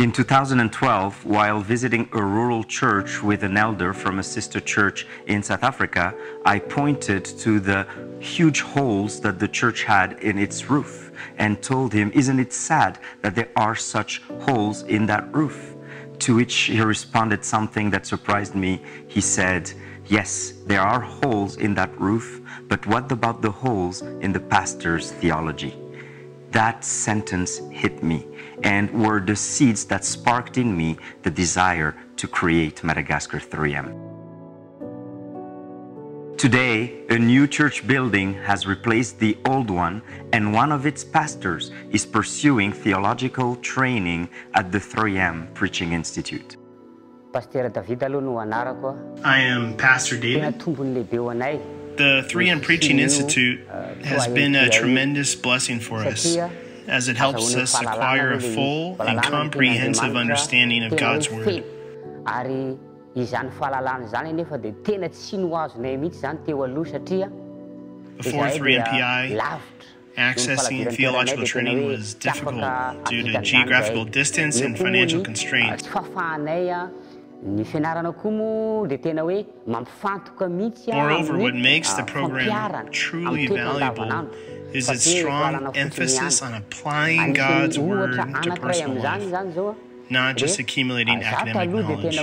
In 2012, while visiting a rural church with an elder from a sister church in South Africa, I pointed to the huge holes that the church had in its roof and told him, Isn't it sad that there are such holes in that roof? To which he responded something that surprised me. He said, Yes, there are holes in that roof, but what about the holes in the pastor's theology? That sentence hit me and were the seeds that sparked in me the desire to create Madagascar 3M. Today, a new church building has replaced the old one, and one of its pastors is pursuing theological training at the 3M Preaching Institute. I am Pastor David. The 3M Preaching Institute has been a tremendous blessing for us as it helps us acquire a full and comprehensive understanding of God's Word. Before 3MPI, accessing theological training was difficult due to geographical distance and financial constraints. Moreover, what makes the program truly valuable is its strong emphasis on applying God's Word to personal life, not just accumulating academic knowledge.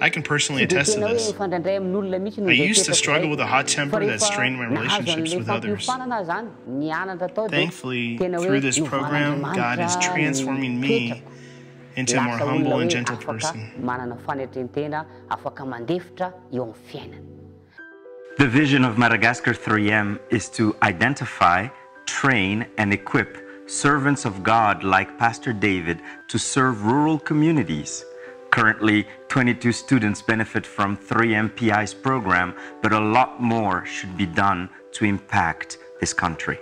I can personally attest to this. I used to struggle with a hot temper that strained my relationships with others. Thankfully, through this program, God is transforming me into a more humble and gentle person. The vision of Madagascar 3M is to identify, train, and equip servants of God like Pastor David to serve rural communities. Currently, 22 students benefit from 3MPI's program, but a lot more should be done to impact this country.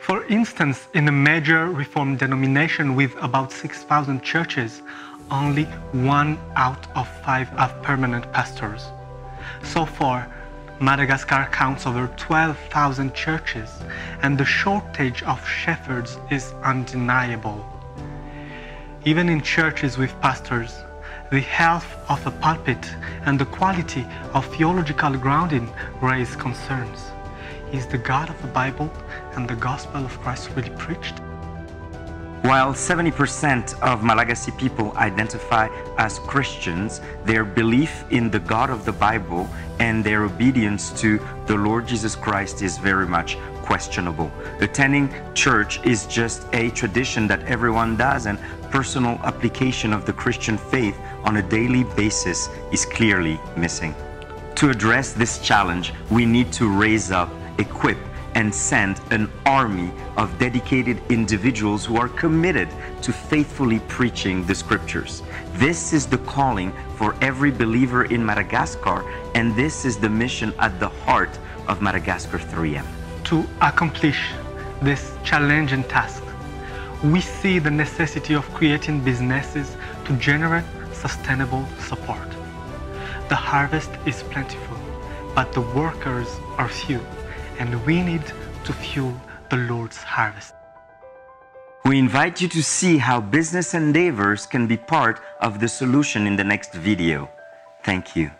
For instance, in a major Reformed denomination with about 6,000 churches, only one out of five have permanent pastors. So far, Madagascar counts over 12,000 churches, and the shortage of shepherds is undeniable. Even in churches with pastors, the health of the pulpit and the quality of theological grounding raise concerns. Is the God of the Bible and the gospel of Christ really preached? While 70% of Malagasy people identify as Christians, their belief in the God of the Bible and their obedience to the Lord Jesus Christ is very much questionable. Attending church is just a tradition that everyone does, and personal application of the Christian faith on a daily basis is clearly missing. To address this challenge, we need to raise up, equip, and send an army of dedicated individuals who are committed to faithfully preaching the scriptures. This is the calling for every believer in Madagascar, and this is the mission at the heart of Madagascar 3M. To accomplish this challenging task, we see the necessity of creating businesses to generate sustainable support. The harvest is plentiful, but the workers are few and we need to fuel the Lord's harvest. We invite you to see how business endeavors can be part of the solution in the next video. Thank you.